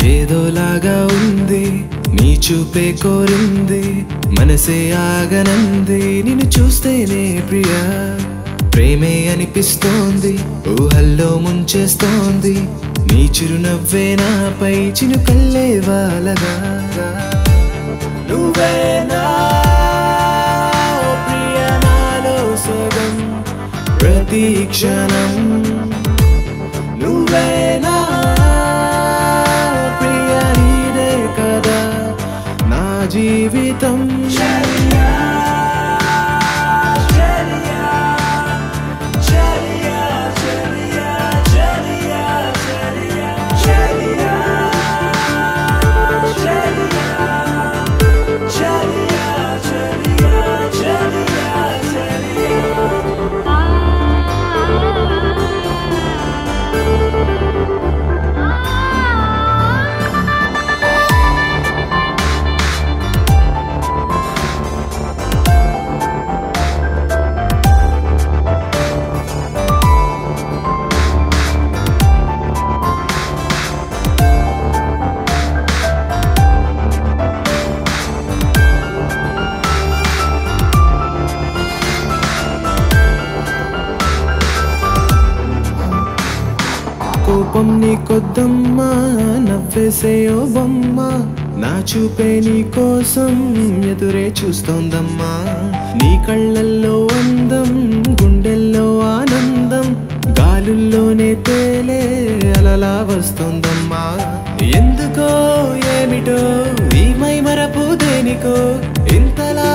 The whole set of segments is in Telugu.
ఏదోలాగా ఉంది నీ చూపే కోరింది మనసే ఆగనంది నిన్ను చూస్తేనే ప్రియా. ప్రేమే అనిపిస్తోంది ఊహల్లో ముంచేస్తోంది నీ చిరునవ్వే నాపై చినుకల్లే వాలగా. నువ్వేనా ఓ సగం ప్రతి క్షణం. నువ్వేనా जीवितं జీవితం కోపం నీ కొద్దమ్మా నవ్వేసే ఓ బొమ్మ. నా చూపే నీ కోసం ఎదురే చూస్తోందమ్మా. నీ కళ్ళల్లో అందం గుండెల్లో ఆనందం. గాలుల్లోనే తేలే అలలా వస్తోందమ్మా. ఎందుకో ఏమిటో ఈ మై మరపు దేనికో ఇంతలా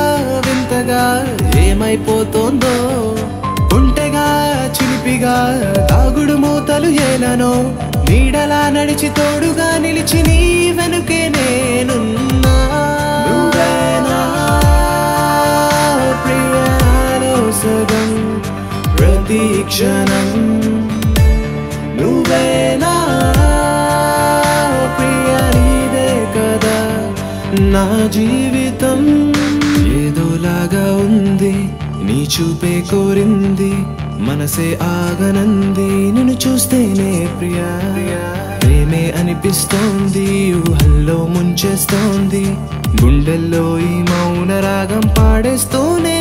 వింతగా ఏమైపోతోందో తోడుగా తాగుడు మూతలు ఏలనో నీడలా నడిచి తోడుగా నిలిచి నీ వెనుకే నేనున్నా. నువ్వేనా ప్రతి క్షణం. నువ్వేనా ప్రియ నీదే కదా నా జీవితం. ఏదోలాగా ఉంది నీ చూపే కోరింది మనసే ఆగనంది నిన్ను చూస్తేనే ప్రియా. ప్రేమే అనిపిస్తోంది ఊహల్లో ముంచేస్తోంది. గుండెల్లో ఈ మౌన రాగం పాడేస్తూనే